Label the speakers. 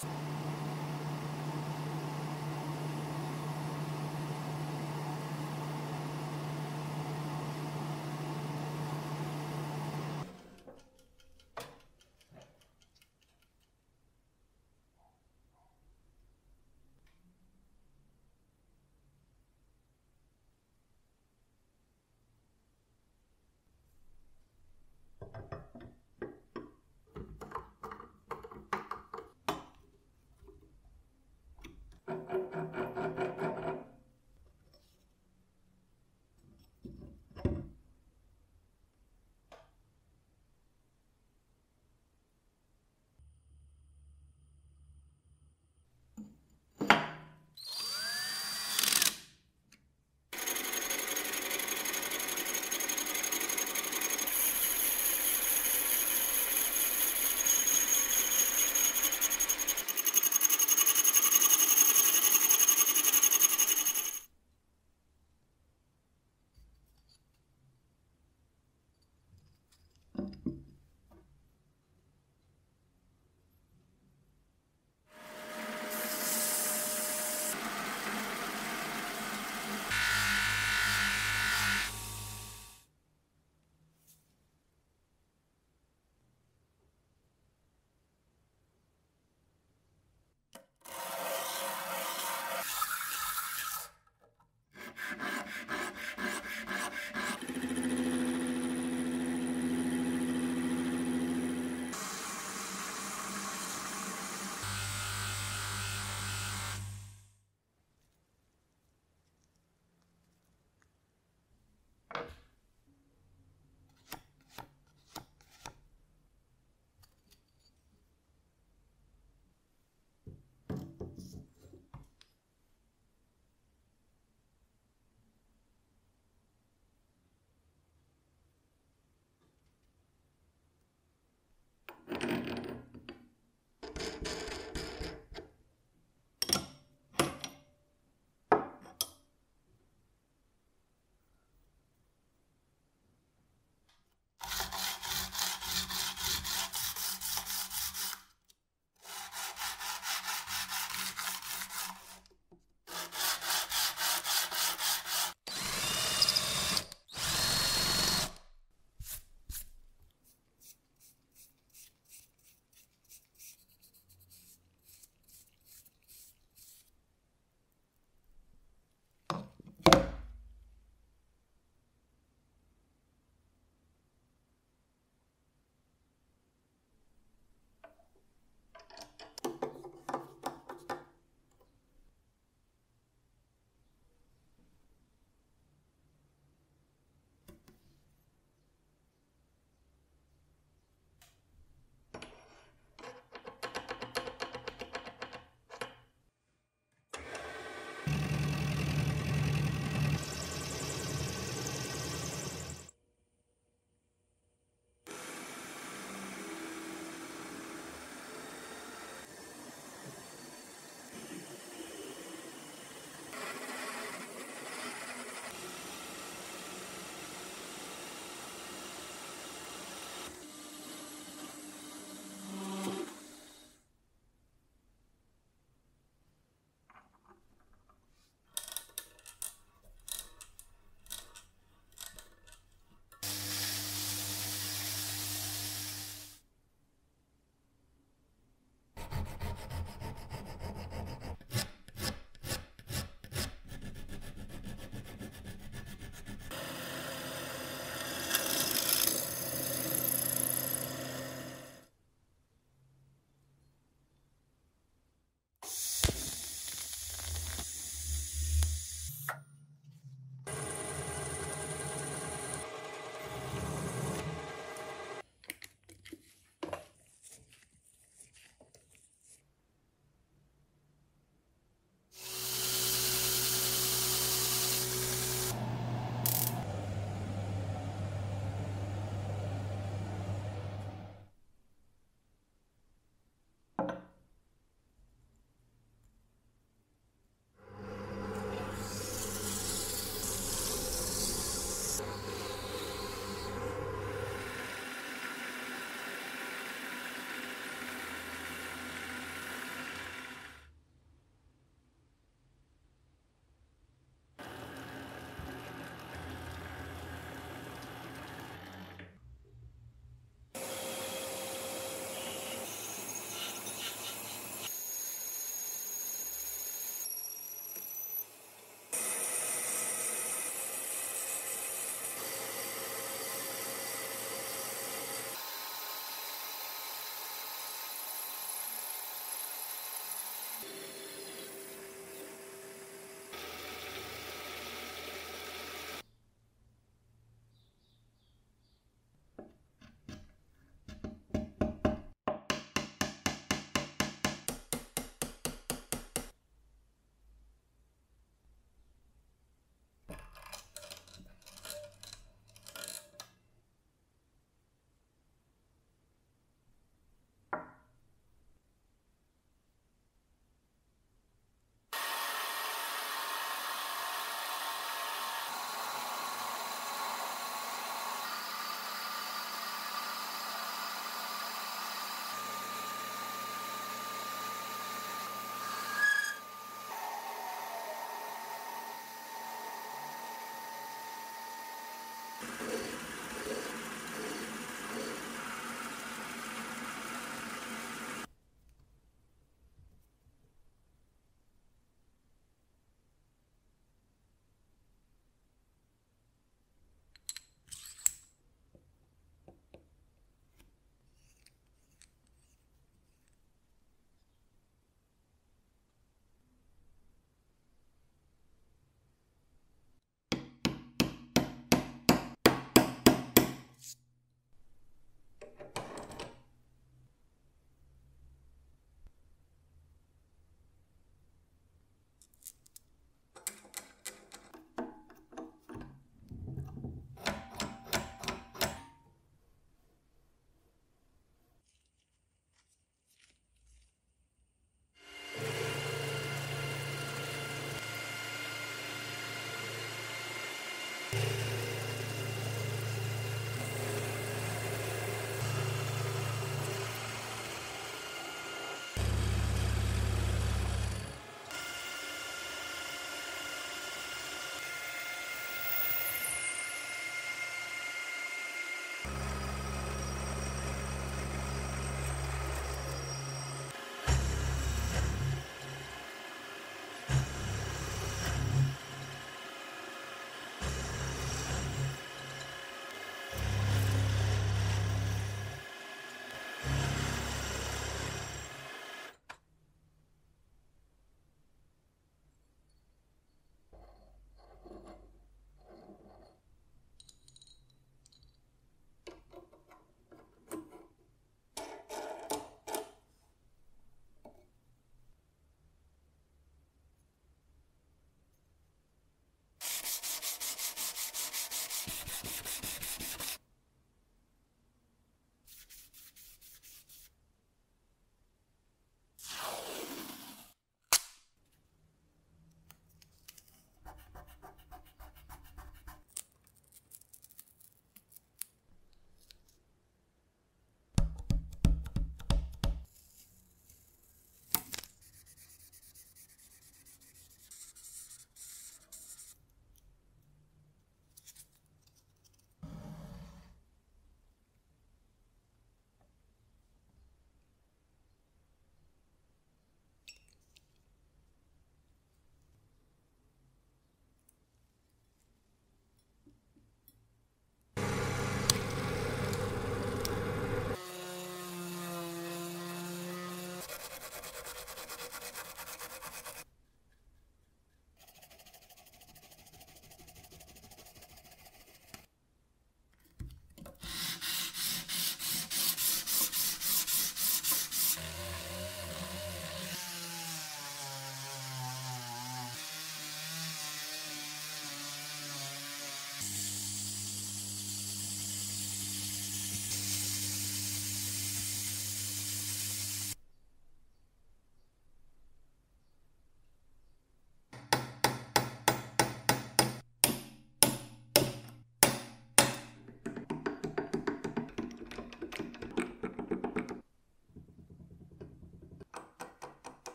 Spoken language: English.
Speaker 1: Peace. Thank you.